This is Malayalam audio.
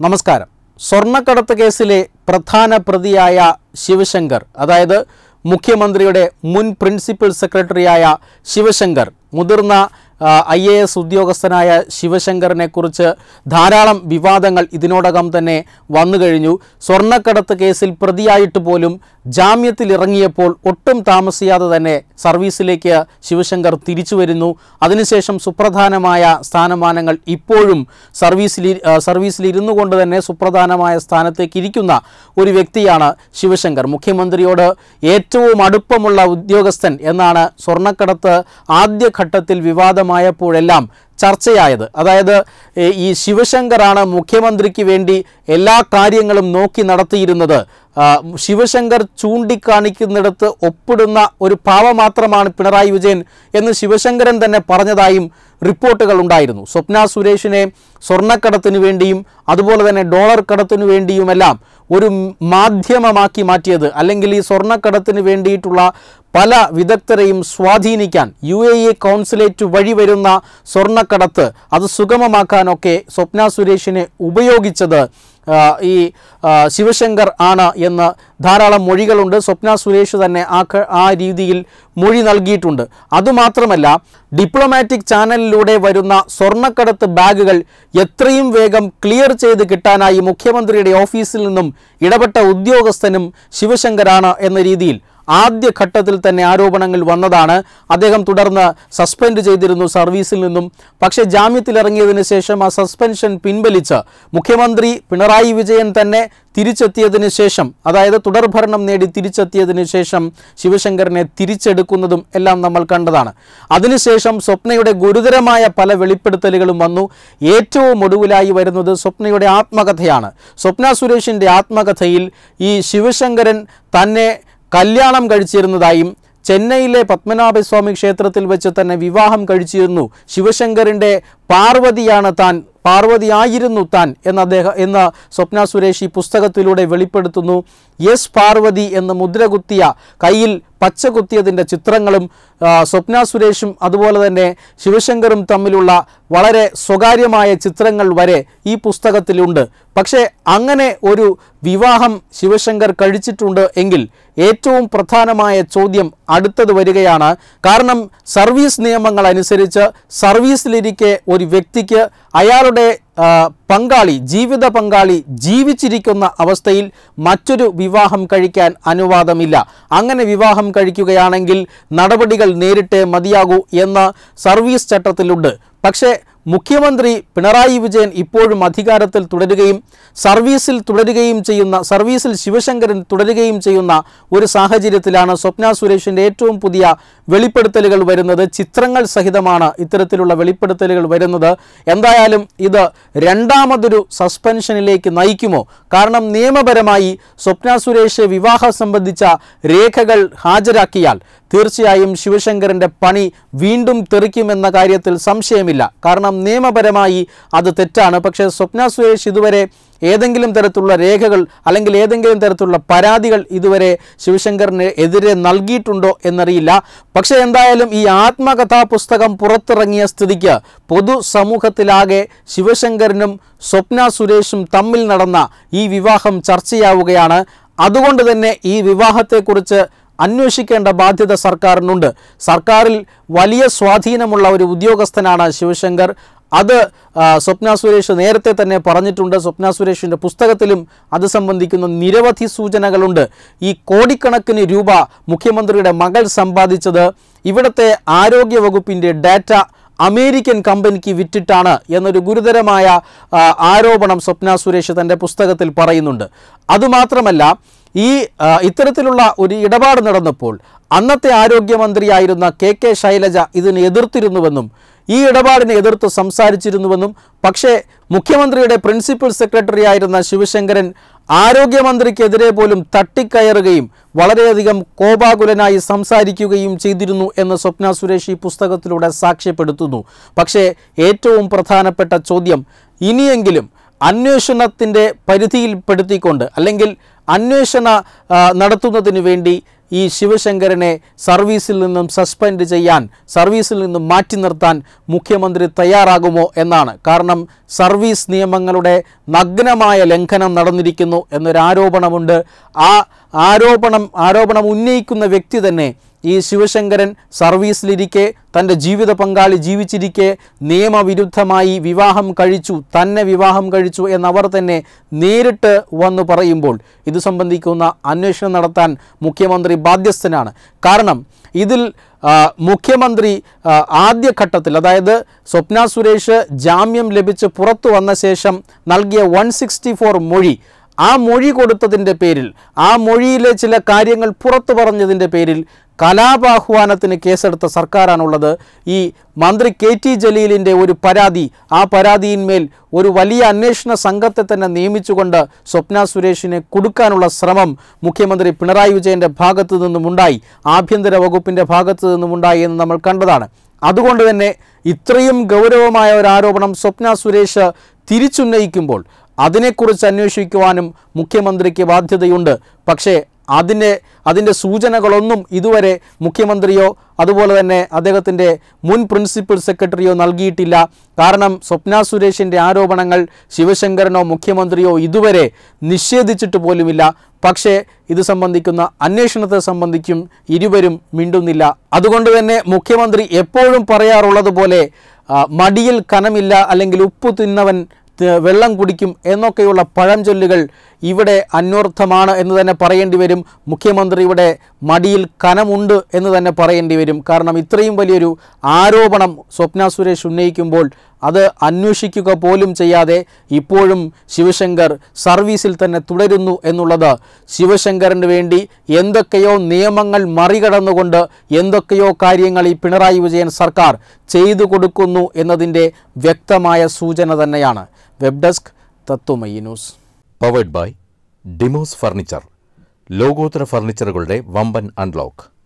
നമസ്കാരം. സ്വർണക്കടത്ത് കേസിലെ പ്രധാന പ്രതിയായ ശിവശങ്കർ അതായത് മുഖ്യമന്ത്രിയുടെ മുൻ പ്രിൻസിപ്പൽ സെക്രട്ടറിയായ ശിവശങ്കർ മുതിർന്ന ഐ എ എസ് ഉദ്യോഗസ്ഥനായ ശിവശങ്കറിനെക്കുറിച്ച് ധാരാളം വിവാദങ്ങൾ ഇതിനോടകം തന്നെ വന്നു കഴിഞ്ഞു. സ്വർണക്കടത്ത് കേസിൽ പ്രതിയായിട്ട് പോലും ജാമ്യത്തിൽ ഇറങ്ങിയപ്പോൾ ഒട്ടും താമസിയാതെ തന്നെ സർവീസിലേക്ക് ശിവശങ്കർ തിരിച്ചു വരുന്നു. അതിനുശേഷം സുപ്രധാനമായ സ്ഥാനമാനങ്ങൾ ഇപ്പോഴും സർവീസിൽ സർവീസിലിരുന്നു കൊണ്ട് തന്നെ സുപ്രധാനമായ സ്ഥാനത്തേക്ക് ഇരിക്കുന്ന ഒരു വ്യക്തിയാണ് ശിവശങ്കർ. മുഖ്യമന്ത്രിയോട് ഏറ്റവും അടുപ്പമുള്ള ഉദ്യോഗസ്ഥൻ എന്നാണ് സ്വർണക്കടത്ത് ആദ്യഘട്ടത്തിൽ വിവാദമായപ്പോഴെല്ലാം ചർച്ചയായത്. അതായത് ഈ ശിവശങ്കറാണ് മുഖ്യമന്ത്രിക്ക് വേണ്ടി എല്ലാ കാര്യങ്ങളും നോക്കി നടത്തിയിരുന്നത്. ശിവശങ്കർ ചൂണ്ടിക്കാണിക്കുന്നിടത്ത് ഒപ്പിടുന്ന ഒരു പാവ മാത്രമാണ് പിണറായി വിജയൻ എന്ന് ശിവശങ്കരൻ തന്നെ പറഞ്ഞതായും റിപ്പോർട്ടുകൾ ഉണ്ടായിരുന്നു. സ്വപ്ന സുരേഷിനെ സ്വർണക്കടത്തിനു വേണ്ടിയും അതുപോലെ തന്നെ ഡോളർ കടത്തിനു വേണ്ടിയുമെല്ലാം ഒരു മാധ്യമമാക്കി മാറ്റിയത്. അല്ലെങ്കിൽ ഈ സ്വർണക്കടത്തിന് വേണ്ടിയിട്ടുള്ള പല വിദഗ്ധരെയും സ്വാധീനിക്കാൻ യു എ ഇ കൗൺസിലേറ്റ് വഴി വരുന്ന സ്വർണക്കടത്ത് അത് സുഗമമാക്കാനൊക്കെ സ്വപ്ന സുരേഷിനെ ഉപയോഗിച്ചത് ഈ ശിവശങ്കർ ആണ് എന്ന് ധാരാളം മൊഴികളുണ്ട്. സ്വപ്ന സുരേഷ് തന്നെ ആ ആ രീതിയിൽ മൊഴി നൽകിയിട്ടുണ്ട്. അതുമാത്രമല്ല ഡിപ്ലോമാറ്റിക് ചാനലിലൂടെ വരുന്ന സ്വർണക്കടത്ത് ബാഗുകൾ എത്രയും വേഗം ക്ലിയർ ചെയ്ത് കിട്ടാനായി മുഖ്യമന്ത്രിയുടെ ഓഫീസിൽ നിന്നും ഇടപെട്ട ഉദ്യോഗസ്ഥനും ശിവശങ്കറാണ് എന്ന രീതിയിൽ ആദ്യ ഘട്ടത്തിൽ തന്നെ ആരോപണങ്ങൾ വന്നതാണ്. അദ്ദേഹം തുടർന്ന് സസ്പെൻഡ് ചെയ്തിരുന്നു സർവീസിൽ നിന്നും. പക്ഷേ ജാമ്യത്തിലിറങ്ങിയതിന് ശേഷം ആ സസ്പെൻഷൻ പിൻവലിച്ച് മുഖ്യമന്ത്രി പിണറായി വിജയൻ തന്നെ തിരിച്ചെത്തിയതിന് ശേഷം അതായത് തുടർഭരണം നേടി തിരിച്ചെത്തിയതിന് ശേഷം ശിവശങ്കറിനെ തിരിച്ചെടുക്കുന്നതും എല്ലാം നമ്മൾ കണ്ടതാണ്. അതിനുശേഷം സ്വപ്നയുടെ ഗുരുതരമായ പല വെളിപ്പെടുത്തലുകളും വന്നു. ഏറ്റവും ഒടുവിലായി വരുന്നത് സ്വപ്നയുടെ ആത്മകഥയാണ്. സ്വപ്ന സുരേഷിന്റെ ആത്മകഥയിൽ ഈ ശിവശങ്കരൻ തന്നെ കല്യാണം കഴിച്ചിരുന്നതായും ചെന്നൈയിലെ പത്മനാഭസ്വാമി ക്ഷേത്രത്തിൽ വെച്ച് തന്നെ വിവാഹം കഴിച്ചിരുന്നു ശിവശങ്കറിന്റെ പാർവതിയാണ് താൻ പാർവതിയായിരുന്നു താൻ എന്ന് അദ്ദേഹം എന്ന് സ്വപ്ന സുരേഷ് ഈ പുസ്തകത്തിലൂടെ വെളിപ്പെടുത്തുന്നു. യെസ് പാർവതി എന്ന് മുദ്രകുത്തിയ കയ്യിൽ പച്ച കുത്തിയതിന്റെ ചിത്രങ്ങളും സ്വപ്ന സുരേഷും അതുപോലെ തന്നെ ശിവശങ്കറും തമ്മിലുള്ള വളരെ സ്വകാര്യമായ ചിത്രങ്ങൾ വരെ ഈ പുസ്തകത്തിലുണ്ട്. പക്ഷേ അങ്ങനെ ഒരു വിവാഹം ശിവശങ്കർ കഴിച്ചിട്ടുണ്ട് എങ്കിൽ ഏറ്റവും പ്രധാനമായ ചോദ്യം അടുത്തത് വരികയാണ്. കാരണം സർവീസ് നിയമങ്ങൾ അനുസരിച്ച് സർവീസിലിരിക്കെ ഒരു വ്യക്തിക്ക് അയാളുടെ പങ്കാളി ജീവിത പങ്കാളി ജീവിച്ചിരിക്കുന്ന അവസ്ഥയിൽ മറ്റൊരു വിവാഹം കഴിക്കാൻ അനുവാദമില്ല. അങ്ങനെ വിവാഹം കഴിക്കുകയാണെങ്കിൽ നടപടികൾ നേരിട്ടേ മതിയാകൂ എന്ന് സർവീസ് ചട്ടത്തിലുണ്ട്. പക്ഷേ മുഖ്യമന്ത്രി പിണറായി വിജയൻ ഇപ്പോഴും അധികാരത്തിൽ തുടരുകയും സർവീസിൽ തുടരുകയും ചെയ്യുന്ന സർവീസിൽ ശിവശങ്കരൻ തുടരുകയും ചെയ്യുന്ന ഒരു സാഹചര്യത്തിലാണ് സ്വപ്ന സുരേഷിന്റെ ഏറ്റവും പുതിയ വെളിപ്പെടുത്തലുകൾ വരുന്നത്. ചിത്രങ്ങൾ സഹിതമാണ് ഇത്തരത്തിലുള്ള വെളിപ്പെടുത്തലുകൾ വരുന്നത്. എന്തായാലും ഇത് രണ്ടാമതൊരു സസ്പെൻഷനിലേക്ക് നയിക്കുമോ? കാരണം നിയമപരമായി സ്വപ്ന സുരേഷ് വിവാഹം സംബന്ധിച്ച രേഖകൾ ഹാജരാക്കിയാൽ തീർച്ചയായും ശിവശങ്കരന്റെ പണി വീണ്ടും തെറിക്കുമെന്ന കാര്യത്തിൽ സംശയമില്ല. കാരണം നിയമപരമായി അത് തെറ്റാണ്. പക്ഷേ സ്വപ്ന സുരേഷ് ഇതുവരെ ഏതെങ്കിലും തരത്തിലുള്ള രേഖകൾ അല്ലെങ്കിൽ ഏതെങ്കിലും തരത്തിലുള്ള പരാതികൾ ഇതുവരെ ശിവശങ്കറിന് എതിരെ നൽകിയിട്ടുണ്ടോ എന്നറിയില്ല. പക്ഷേ എന്തായാലും ഈ ആത്മകഥാ പുസ്തകം പുറത്തിറങ്ങിയ സ്ഥിതിക്ക് പൊതു പൊതുസമൂഹത്തിലാകെ ശിവശങ്കരനും സ്വപ്ന സുരേഷും തമ്മിൽ നടന്ന ഈ വിവാഹം ചർച്ചയാവുകയാണ്. അതുകൊണ്ട് തന്നെ ഈ വിവാഹത്തെക്കുറിച്ച് അന്വേഷിക്കേണ്ട ബാധ്യത സർക്കാരിനുണ്ട്. സർക്കാരിൽ വലിയ സ്വാധീനമുള്ള ഒരു ഉദ്യോഗസ്ഥനാണ് ശിവശങ്കർ. അത് സ്വപ്ന സുരേഷ് നേരത്തെ തന്നെ പറഞ്ഞിട്ടുണ്ട്. സ്വപ്ന സുരേഷിന്റെ പുസ്തകത്തിലും അത് സംബന്ധിക്കുന്ന നിരവധി സൂചനകളുണ്ട്. ഈ കോടിക്കണക്കിന് രൂപ മുഖ്യമന്ത്രിയുടെ മകൾ സമ്പാദിച്ചത് ഇവിടുത്തെ ആരോഗ്യ വകുപ്പിന്റെ ഡാറ്റ അമേരിക്കൻ കമ്പനിക്ക് വിറ്റിട്ടാണ് എന്നൊരു ഗുരുതരമായ ആരോപണം സ്വപ്ന സുരേഷ് തന്റെ പുസ്തകത്തിൽ പറയുന്നുണ്ട്. അതുമാത്രമല്ല ഈ ഇത്തരത്തിലുള്ള ഒരു ഇടപാട് നടന്നപ്പോൾ അന്നത്തെ ആരോഗ്യമന്ത്രിയായിരുന്ന കെ കെ ശൈലജ ഇതിനെ എതിർത്തിരുന്നുവെന്നും ഈ ഇടപാടിനെ എതിർത്ത് സംസാരിച്ചിരുന്നുവെന്നും പക്ഷേ മുഖ്യമന്ത്രിയുടെ പ്രിൻസിപ്പൽ സെക്രട്ടറി ആയിരുന്ന ശിവശങ്കരൻ ആരോഗ്യമന്ത്രിക്കെതിരെ പോലും തട്ടിക്കയറുകയും വളരെയധികം കോപാകുലനായി സംസാരിക്കുകയും ചെയ്തിരുന്നു എന്ന് സ്വപ്ന സുരേഷ് ഈ പുസ്തകത്തിലൂടെ സാക്ഷ്യപ്പെടുത്തുന്നു. പക്ഷേ ഏറ്റവും പ്രധാനപ്പെട്ട ചോദ്യം ഇനിയെങ്കിലും അന്വേഷണത്തിന്റെ പരിധിയിൽപ്പെടുത്തിക്കൊണ്ട് അല്ലെങ്കിൽ അന്വേഷണ നടത്തുന്നതിന് വേണ്ടി ഈ ശിവശങ്കരനെ സർവീസിൽ നിന്നും സസ്പെൻഡ് ചെയ്യാൻ സർവീസിൽ നിന്നും മാറ്റി നിർത്താൻ മുഖ്യമന്ത്രി തയ്യാറാകുമോ എന്നാണ്. കാരണം സർവീസ് നിയമങ്ങളുടെ നഗ്നമായ ലംഘനം നടന്നിരിക്കുന്നു എന്നൊരു ആരോപണമുണ്ട് ആ ആരോപണം ആരോപണം ഉന്നയിക്കുന്ന വ്യക്തി തന്നെ ഈ ശിവശങ്കരൻ സർവീസിലിരിക്കെ തന്റെ ജീവിത പങ്കാളി ജീവിച്ചിരിക്കെ നിയമവിരുദ്ധമായി വിവാഹം കഴിച്ചു തന്നെ വിവാഹം കഴിച്ചു എന്നവർ തന്നെ നേരിട്ട് വന്നു പറയുമ്പോൾ ഇത് സംബന്ധിക്കുന്ന അന്വേഷണം നടത്താൻ മുഖ്യമന്ത്രി ബാധ്യസ്ഥനാണ്. കാരണം ഇതിൽ മുഖ്യമന്ത്രി ആദ്യഘട്ടത്തിൽ അതായത് സ്വപ്ന സുരേഷ് ജാമ്യം ലഭിച്ച് പുറത്തു വന്ന ശേഷം നൽകിയ വൺ മൊഴി ആ മൊഴി കൊടുത്തതിന്റെ പേരിൽ ആ മൊഴിയിലെ ചില കാര്യങ്ങൾ പുറത്തു പറഞ്ഞതിന്റെ പേരിൽ കലാപാഹ്വാനത്തിന് കേസെടുത്ത സർക്കാരാണുള്ളത്. ഈ മന്ത്രി കെ ടി ജലീലിന്റെ ഒരു പരാതി ആ പരാതിയിന്മേൽ ഒരു വലിയ അന്വേഷണ സംഘത്തെ തന്നെ നിയമിച്ചുകൊണ്ട് സ്വപ്ന സുരേഷിനെ കൊടുക്കാനുള്ള ശ്രമം മുഖ്യമന്ത്രി പിണറായി വിജയന്റെ ഭാഗത്തു നിന്നുമുണ്ടായി. ആഭ്യന്തര വകുപ്പിന്റെ ഭാഗത്തു നിന്നുമുണ്ടായി എന്ന് നമ്മൾ കണ്ടതാണ്. അതുകൊണ്ട് തന്നെ ഇത്രയും ഗൗരവമായ ഒരു ആരോപണം സ്വപ്ന സുരേഷ് തിരിച്ചുന്നയിക്കുമ്പോൾ അതിനെക്കുറിച്ച് അന്വേഷിക്കുവാനും മുഖ്യമന്ത്രിക്ക് ബാധ്യതയുണ്ട്. പക്ഷേ അതിന്റെ അതിന്റെ സൂചനകളൊന്നും ഇതുവരെ മുഖ്യമന്ത്രിയോ അതുപോലെ തന്നെ അദ്ദേഹത്തിന്റെ മുൻ പ്രിൻസിപ്പൽ സെക്രട്ടറിയോ നൽകിയിട്ടില്ല. കാരണം സ്വപ്ന സുരേഷിന്റെ ആരോപണങ്ങൾ ശിവശങ്കരനോ മുഖ്യമന്ത്രിയോ ഇതുവരെ നിഷേധിച്ചിട്ട് പോലുമില്ല. പക്ഷേ ഇത് സംബന്ധിക്കുന്ന അന്വേഷണത്തെ സംബന്ധിക്കും ഇരുവരും മിണ്ടുന്നില്ല. അതുകൊണ്ട് തന്നെ മുഖ്യമന്ത്രി എപ്പോഴും പറയാറുള്ളതുപോലെ മടിയിൽ കനമില്ല അല്ലെങ്കിൽ ഉപ്പ് തിന്നവൻ വെള്ളം കുടിക്കും എന്നൊക്കെയുള്ള പഴഞ്ചൊല്ലുകൾ ഇവിടെ അന്വർത്ഥമാണ് എന്ന് തന്നെ പറയേണ്ടി വരും. മുഖ്യമന്ത്രിയുടെ മടിയിൽ കനമുണ്ട് എന്ന് തന്നെ പറയേണ്ടി വരും. കാരണം ഇത്രയും വലിയൊരു ആരോപണം സ്വപ്ന സുരേഷ് ഉന്നയിക്കുമ്പോൾ അത് അന്വേഷിക്കുക പോലും ചെയ്യാതെ ഇപ്പോഴും ശിവശങ്കർ സർവീസിൽ തന്നെ തുടരുന്നു എന്നുള്ളത് ശിവശങ്കറിന് വേണ്ടി എന്തൊക്കെയോ നിയമങ്ങൾ മറികടന്നുകൊണ്ട് എന്തൊക്കെയോ കാര്യങ്ങൾ ഈ പിണറായി വിജയൻ സർക്കാർ ചെയ്തു കൊടുക്കുന്നു എന്നതിന്റെ വ്യക്തമായ സൂചന തന്നെയാണ്. Web desk Tatwamayi news. Powered by Demos furniture ലോകോത്തര ഫർണിച്ചറുകളുടെ വമ്പൻ അൺലോക്ക്.